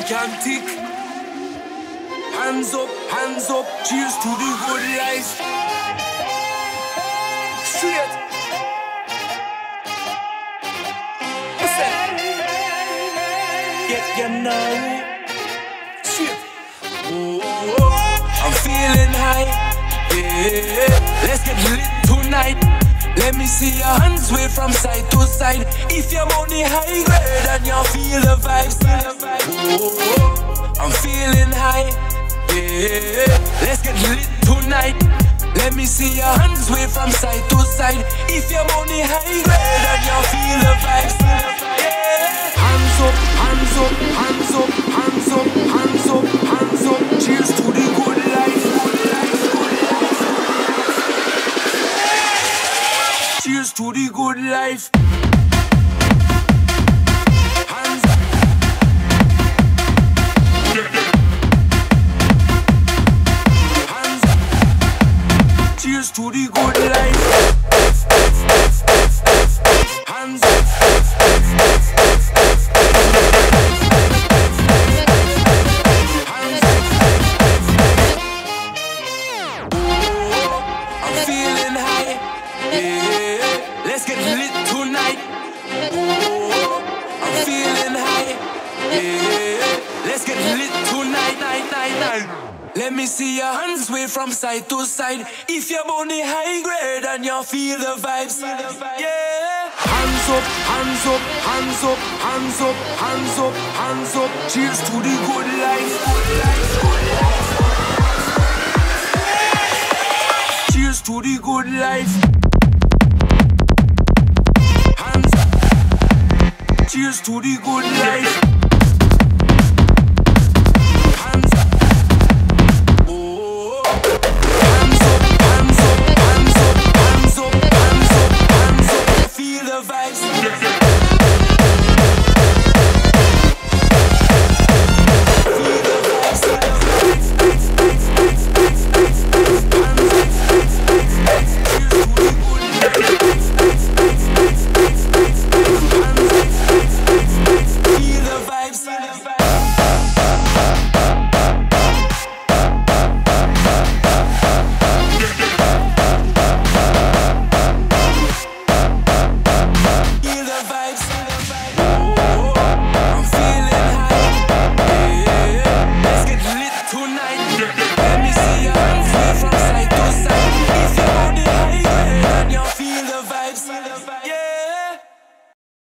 can tick. Hands up, hands up, cheers to the good life. Straight. That? Get you know. Shit. I'm feeling high. Yeah. Let's get lit tonight. Let me see your hands wave from side to side. If your money high grade and you feel the vibes, oh, I'm feeling high. Yeah, let's get lit tonight. Let me see your hands wave from side to side. If your money high grade to the good life. Hands up. Hands up. Cheers to the good tonight. I'm feeling high. Yeah, let's get lit tonight, night, night, night. Let me see your hands wave from side to side. If you're money high grade and you feel the vibes, yeah. Hands up, hands up, hands up, hands up, hands up, hands up. Cheers to the good life. Cheers to the good life. Cheers to the good life.